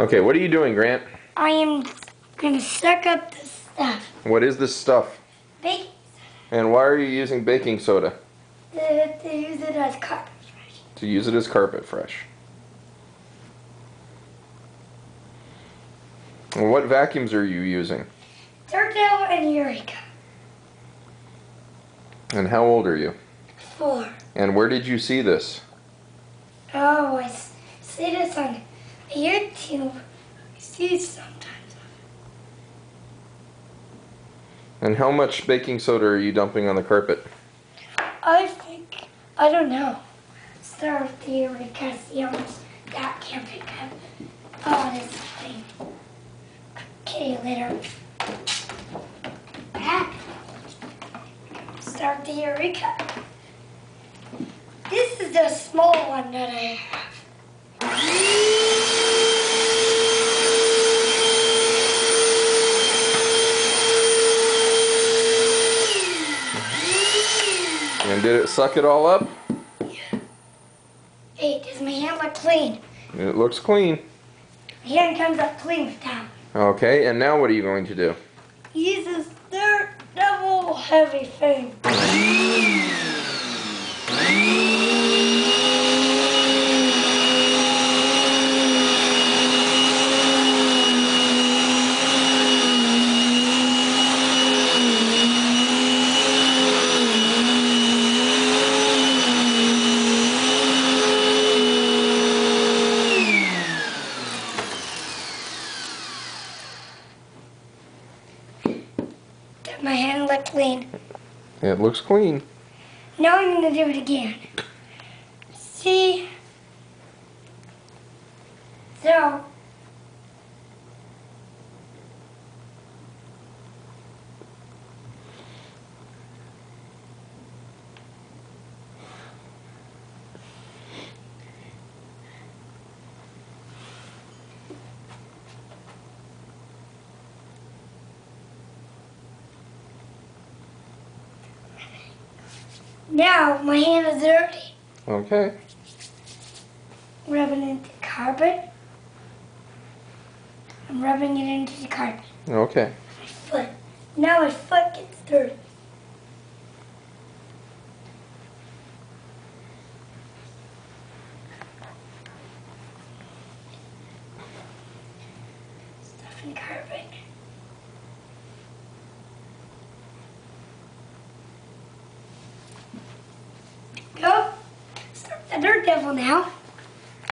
Okay, what are you doing, Grant? I am gonna suck up the stuff. What is this stuff? Baking And why are you using baking soda? to, to use it as carpet fresh. To use it as carpet fresh. And what vacuums are you using? Turtle and Eureka. And how old are you? Four. And where did you see this? Oh, I see this on YouTube. I see it sometimes. And how much baking soda are you dumping on the carpet? I think, I don't know. Start with the Eureka, see how much that can pick up. Oh, this thing. Litter. Back. Start the Eureka. This is the small one that I And did it suck it all up? Yeah. Hey, does my hand look clean? It looks clean. My hand comes up clean with. Okay, and now what are you going to do? Use this Dirt Devil heavy thing. My hand look clean? It looks clean. Now I'm gonna do it again. See? So, now my hand is dirty. Okay. Rubbing it into carpet. I'm rubbing it into the carpet. Okay. My foot. Now my foot gets dirty. Stuff in carpet. The devil now.